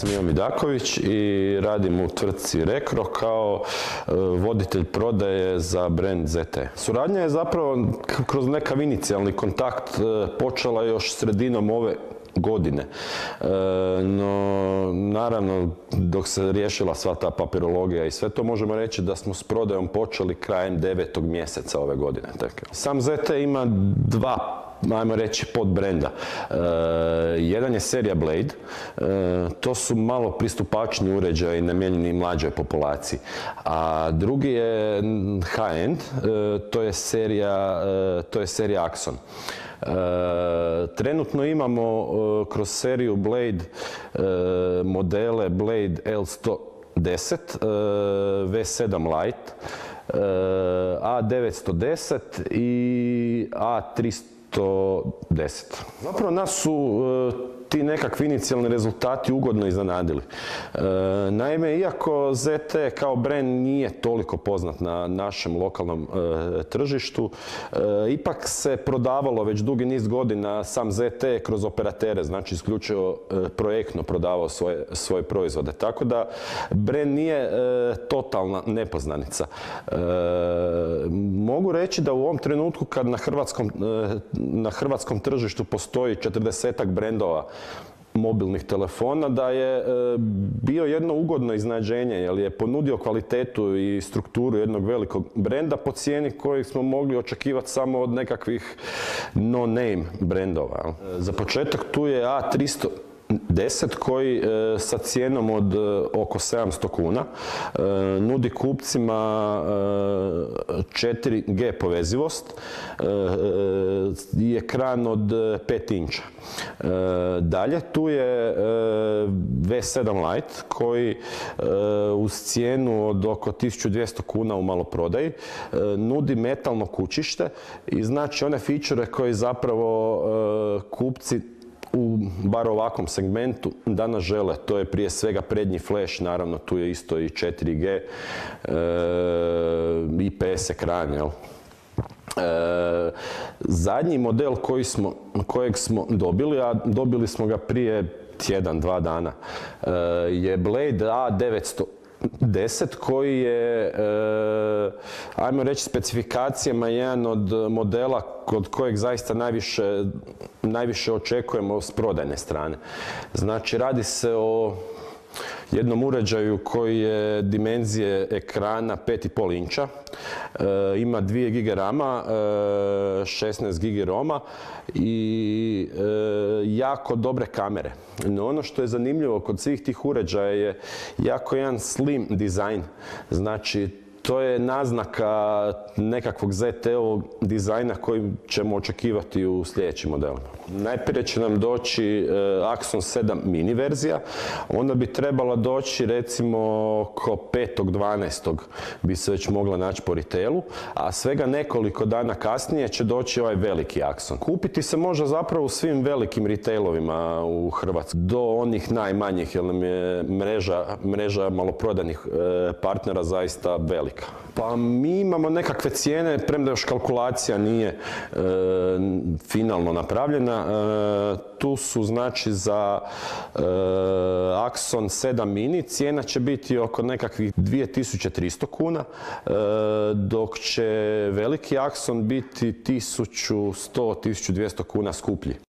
sam Ivan Midaković i radim u tvrtci Rekro kao e, voditelj prodaje za brand ZT. Suradnja je zapravo kroz nekav inicijalni kontakt e, počela još sredinom ove godine. E, no, naravno, dok se riješila sva ta papirologija i sve to, možemo reći da smo s prodajom počeli krajem devetog mjeseca ove godine. Sam ZT ima dva ajmo reći, pod brenda. E, jedan je serija Blade, e, to su malo pristupačni uređaji namijenjeni mlađoj populaciji. A drugi je high-end, to je serija, to je serija Axon. Trenutno imamo kroz seriju Blade modele Blade L110, V7 Lite, A910 i A310. Zapravo nas su ti nekakvi inicijalni rezultati ugodno iznenadili. E, naime, iako ZT kao brand nije toliko poznat na našem lokalnom e, tržištu, e, ipak se prodavalo već dugi niz godina sam ZT kroz operatere, znači isključivo projektno prodavao svoje, svoje proizvode. Tako da brand nije totalna nepoznanica. Mogu reći da u ovom trenutku kad na hrvatskom, na hrvatskom tržištu postoji 40 brendova mobilnih telefona da je e, bio jedno ugodno iznađenje jer je ponudio kvalitetu i strukturu jednog velikog brenda po cijeni koji smo mogli očekivati samo od nekakvih no-name brendova. Za početak tu je A300 10 koji e, sa cijenom od e, oko 700 kuna e, nudi kupcima 4G povezivost i ekran od 5 inča. Dalje tu je V7 Lite koji uz cijenu od oko 1200 kuna u maloprodaji nudi metalno kućište i znači one fičure koji zapravo kupci u bar ovakvom segmentu danas žele. To je prije svega prednji flash, naravno tu je isto i 4G, e, IPS ekran, jel? E, zadnji model koji smo, kojeg smo dobili, a dobili smo ga prije tjedan, dva dana, e, je Blade A900 10 koji je, e, ajmo reći, specifikacijama jedan od modela kod kojeg zaista najviše, najviše očekujemo s prodajne strane. Znači, radi se o jednom uređaju koji je dimenzije ekrana 5,5 inča, e, ima 2 GB rama, 16 GB roma i e, jako dobre kamere. No ono što je zanimljivo kod svih tih uređaja je jako jedan slim dizajn. Znači to je naznaka nekakvog ZT-ovog dizajna koji ćemo očekivati u sljedećim modelima. Najprije će nam doći e, Axon 7 mini verzija, onda bi trebala doći recimo oko 5.12. bi se već mogla naći po retailu, a svega nekoliko dana kasnije će doći ovaj veliki Axon. Kupiti se može zapravo u svim velikim retailovima u Hrvatskoj, do onih najmanjih, jer nam je mreža, mreža maloprodanih e, partnera zaista velika. Pa mi imamo nekakve cijene, premda još kalkulacija nije e, finalno napravljena. E, tu su znači za e, Axon 7 mini cijena će biti oko nekakvih 2300 kuna, dok će veliki Axon biti 1100-1200 kuna skuplji.